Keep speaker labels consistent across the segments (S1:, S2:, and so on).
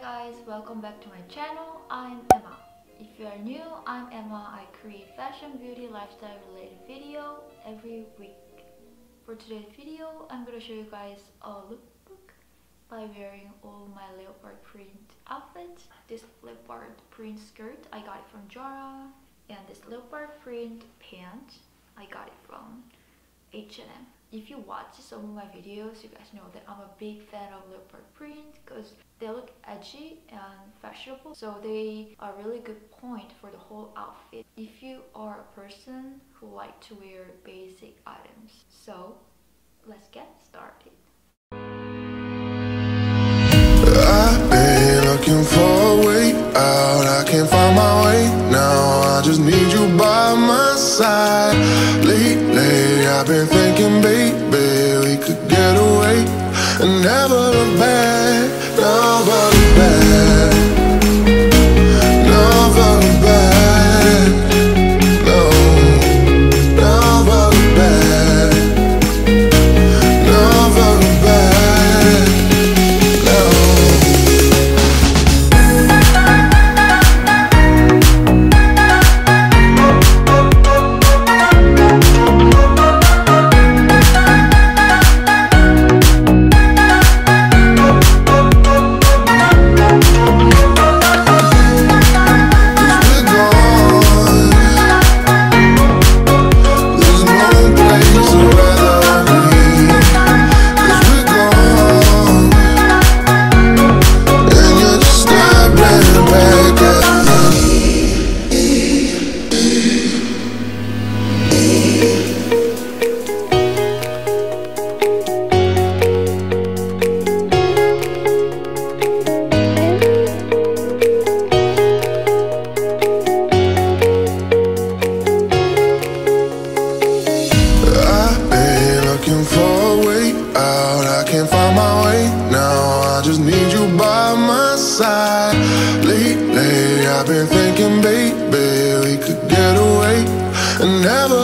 S1: Guys, welcome back to my channel. I'm Emma. If you are new, I'm Emma. I create fashion, beauty, lifestyle related video every week. For today's video, I'm gonna show you guys a lookbook by wearing all my leopard print outfits. This leopard print skirt, I got it from Zara. And this leopard print pant, I got it from H&M if you watch some of my videos you guys know that i'm a big fan of leopard print because they look edgy and fashionable so they are really good point for the whole outfit if you are a person who like to wear basic items. So let's get started.
S2: Looking for a way out. I can't find my way now. I just need you by my side been thinking, baby We could get away and never look back by my side. Lately, I've been thinking, baby, we could get away and never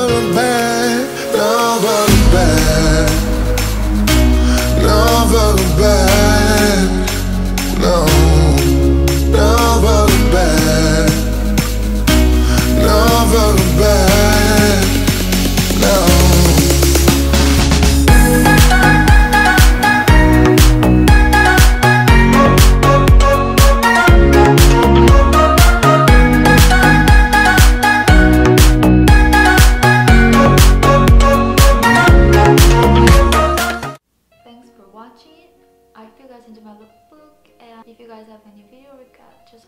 S1: any video requests just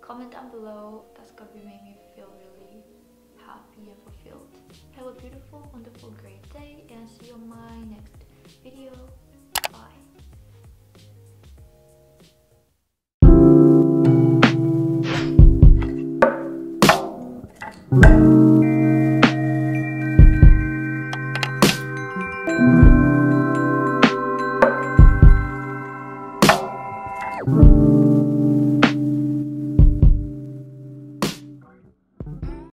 S1: comment down below. That's gonna be make me feel really happy and fulfilled. Have a beautiful wonderful great day and see you on my next video